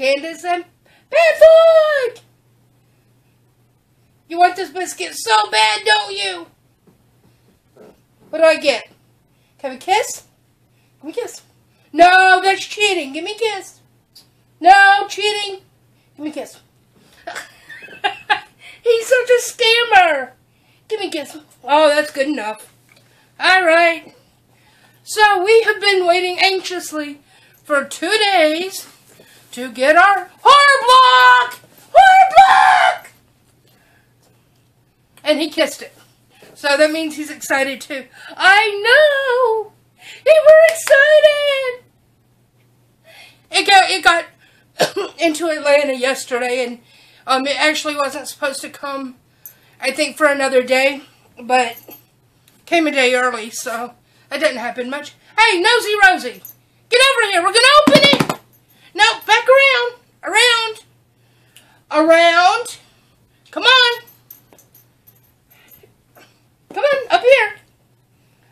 Candace and Bigfoot! You want this biscuit so bad, don't you? What do I get? Can we kiss? Give me kiss. No, that's cheating. Give me a kiss. No, cheating. Give me a kiss. He's such a scammer. Give me a kiss. Oh, that's good enough. All right. So we have been waiting anxiously for two days to get our horror block. Horror block. And he kissed it. So that means he's excited too. I know. They were excited. It got it got into Atlanta yesterday, and um, it actually wasn't supposed to come. I think for another day, but came a day early, so that didn't happen much. Hey, Nosy Rosie, get over here. We're gonna open it. No, back around, around, around. Come on. Come on, up here.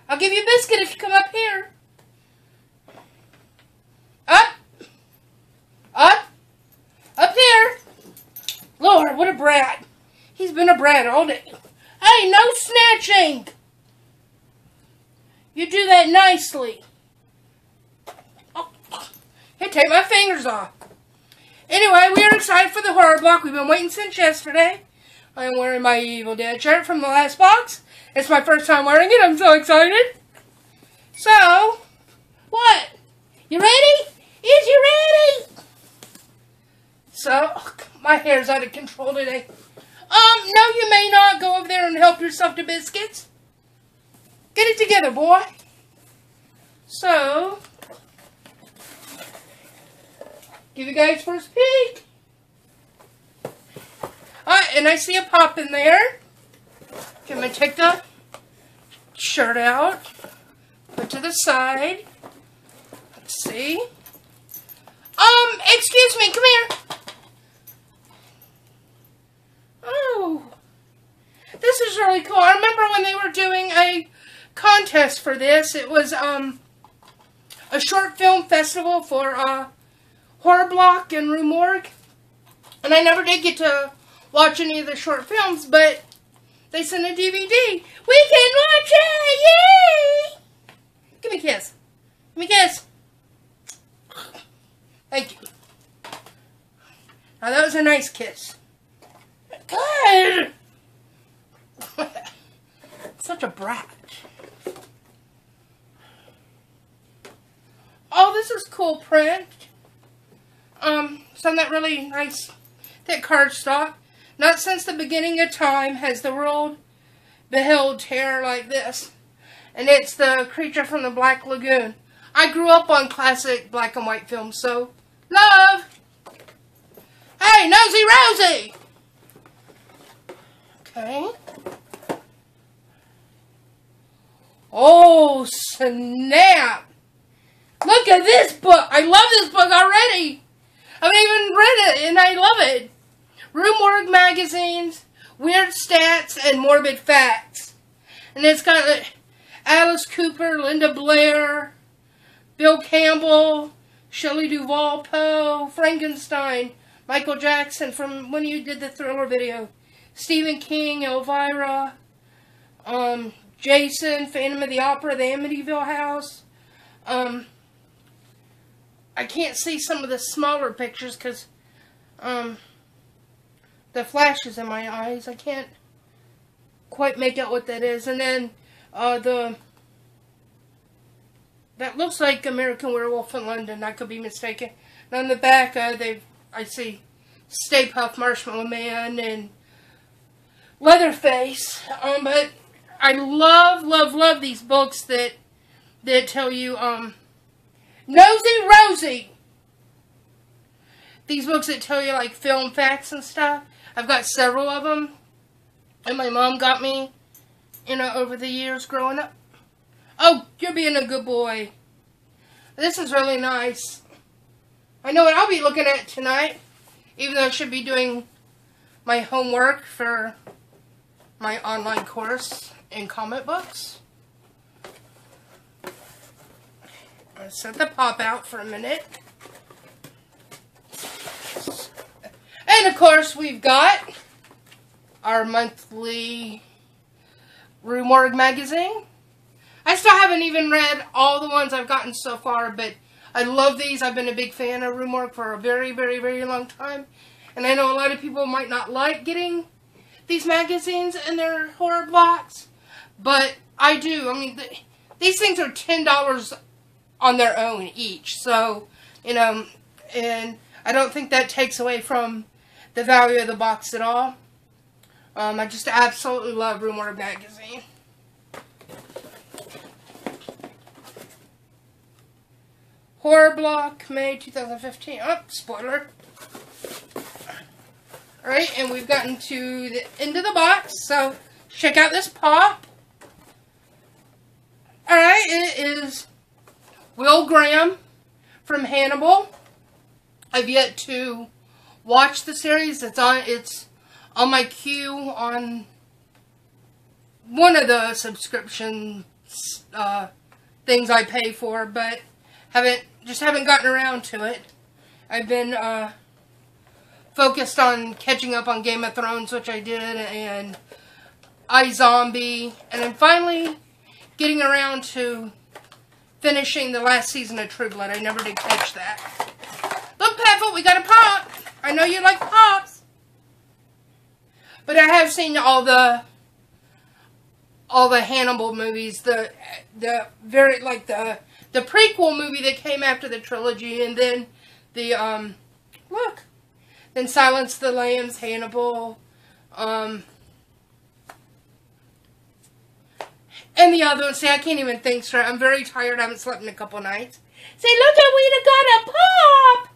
I'll give you a biscuit if you come up here. Up. Up. Up here. Lord, what a brat. He's been a brat all day. Hey, no snatching. You do that nicely. Oh. Hey, take my fingers off. Anyway, we are excited for the horror block. We've been waiting since yesterday. I'm wearing my Evil Dead shirt from the last box. It's my first time wearing it. I'm so excited. So, what? You ready? Is you ready? So, my hair's out of control today. Um, no, you may not. Go over there and help yourself to biscuits. Get it together, boy. So, give you guys first peek. Alright, and I see a pop in there. Can I'm going to take the shirt out, put to the side. Let's see. Um, excuse me, come here. Oh, this is really cool. I remember when they were doing a contest for this. It was, um, a short film festival for, uh, Horror Block and Rue Morgue. And I never did get to watch any of the short films, but they sent a DVD. We can watch it! Yay! Give me a kiss. Give me a kiss. Thank you. Now that was a nice kiss. Good! Such a brat. Oh, this is cool print. Some that really nice thick cardstock. Not since the beginning of time has the world beheld terror like this. And it's the creature from the Black Lagoon. I grew up on classic black and white films, so love. Hey, Nosy Rosie! Okay. Oh, snap! Look at this book! I love this book already! I've even read it, and I love it. Rue Morgue magazines, weird stats, and morbid facts. And it's got uh, Alice Cooper, Linda Blair, Bill Campbell, Shelley Duvall Poe, Frankenstein, Michael Jackson from when you did the Thriller video, Stephen King, Elvira, um, Jason, Phantom of the Opera, The Amityville House. Um, I can't see some of the smaller pictures because um, the flashes in my eyes. I can't quite make out what that is. And then uh, the that looks like American Werewolf in London. I could be mistaken. And on the back, uh, they I see Stay Puft, Marshmallow Man, and Leatherface. Um, but I love, love, love these books that that tell you um Nosy Rosie. These books that tell you like film facts and stuff. I've got several of them. And my mom got me, you know, over the years growing up. Oh, you're being a good boy. This is really nice. I know what I'll be looking at tonight. Even though I should be doing my homework for my online course in comic books. I set the pop out for a minute. And of course, we've got our monthly Rue Morgue magazine. I still haven't even read all the ones I've gotten so far, but I love these. I've been a big fan of Rue Morgue for a very, very, very long time. And I know a lot of people might not like getting these magazines in their horror box, but I do. I mean, the, these things are $10 on their own each. So, you know, and I don't think that takes away from the value of the box at all. Um, I just absolutely love Rue Morgue magazine. Horror Block, May 2015. Oh, spoiler. Alright, and we've gotten to the end of the box, so check out this pop. Alright, it is Will Graham from Hannibal. I've yet to watch the series. It's on it's on my queue on one of the subscription uh, things I pay for, but haven't just haven't gotten around to it. I've been uh, focused on catching up on Game of Thrones, which I did, and iZombie, and I'm finally getting around to finishing the last season of True Blood. I never did catch that. Look, Peffa, we got a pop. I know you like pops. But I have seen all the all the Hannibal movies, the the very like the the prequel movie that came after the trilogy, and then the um look, then Silence the Lambs, Hannibal, um, and the other. say, I can't even think straight. I'm very tired. I haven't slept in a couple nights. Say, look at we got a pop.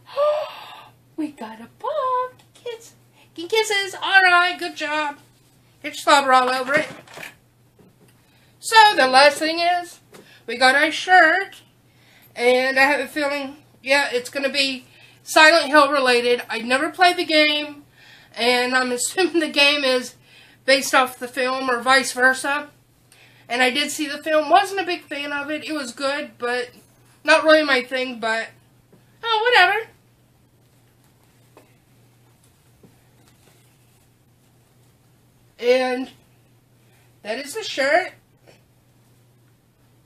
we got a pop. Kiss, kisses. All right, good job. Get your slobber all over it. So the last thing is, we got our shirt, and I have a feeling, yeah, it's going to be Silent Hill related. I never played the game, and I'm assuming the game is based off the film or vice versa. And I did see the film, wasn't a big fan of it. It was good, but not really my thing, but oh, whatever. And that is the shirt.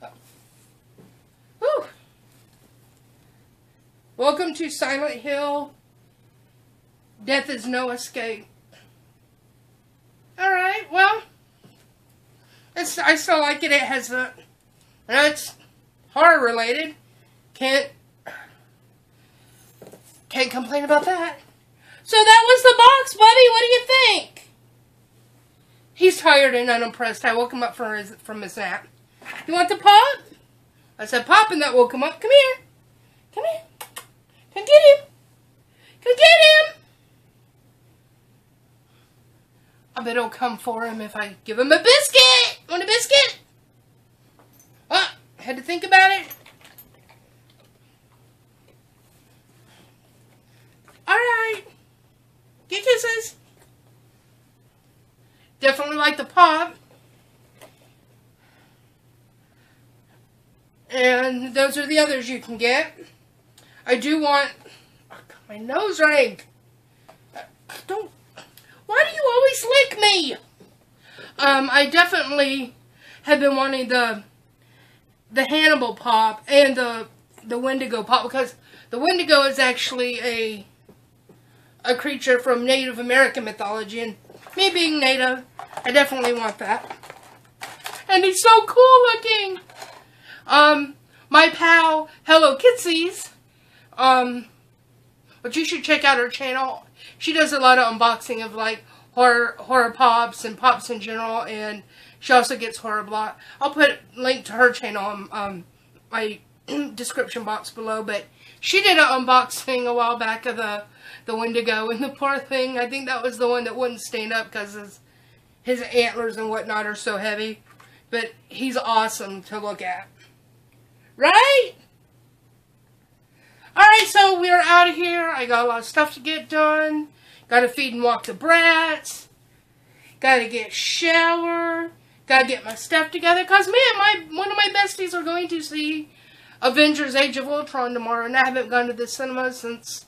Oh. Whew. Welcome to Silent Hill. Death is no escape. Alright, well, it's, I still like it. It has a, it's horror related. Can't, can't complain about that. So that was the box, buddy. What do you think? He's tired and unimpressed. I woke him up from his, from his nap. You want the pop? I said pop and that woke him up. Come here. Come here. Come get him. Come get him. I bet he'll come for him if I give him a biscuit. Want a biscuit? Oh, had to think about it. Alright. Get kisses. Definitely like the pop. And those are the others you can get. I do want... Oh, my nose ring. Don't... Why do you always lick me? Um, I definitely have been wanting the the Hannibal pop and the the Wendigo pop because the Wendigo is actually a a creature from Native American mythology and me being Native, I definitely want that. And he's so cool looking. Um, my pal Hello Kitsies um, but you should check out her channel. She does a lot of unboxing of like horror horror pops and pops in general, and she also gets horror block. I'll put a link to her channel in um, my description box below. But she did an unboxing a while back of the the Wendigo, and the poor thing, I think that was the one that wouldn't stand up because his his antlers and whatnot are so heavy. But he's awesome to look at, right? Alright, so we're out of here. I got a lot of stuff to get done. Got to feed and walk the brats. Got to get shower. Got to get my stuff together. Because, man, my one of my besties are going to see Avengers Age of Ultron tomorrow. And I haven't gone to the cinema since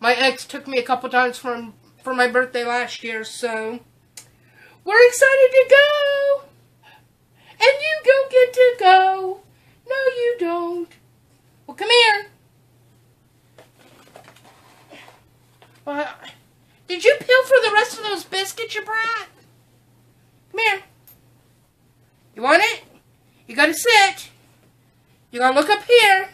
my ex took me a couple times from for my birthday last year, so we're excited to go. And you don't get to go. No, you don't. Well, come here. Well, did you peel for the rest of those biscuits, you brat? Come here. You want it? Sit. You gotta look up here. Look up here.